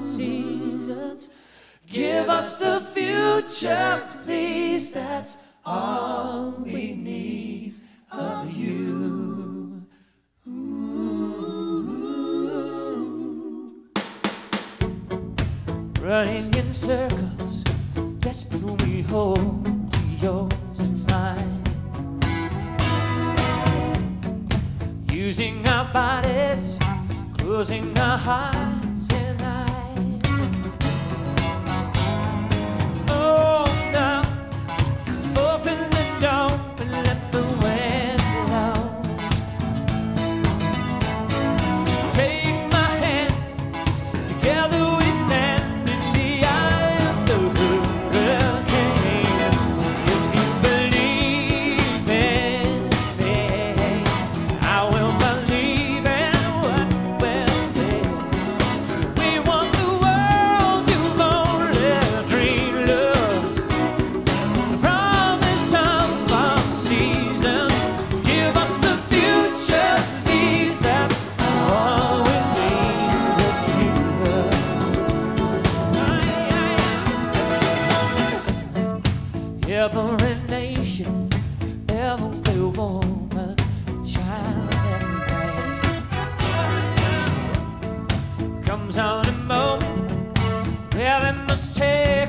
seasons. Give us the future, please. That's all we need of you. Ooh. Running in circles, desperate we hold to yours and mine. Using our bodies was in a high comes on a moment well, it must take.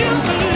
you believe?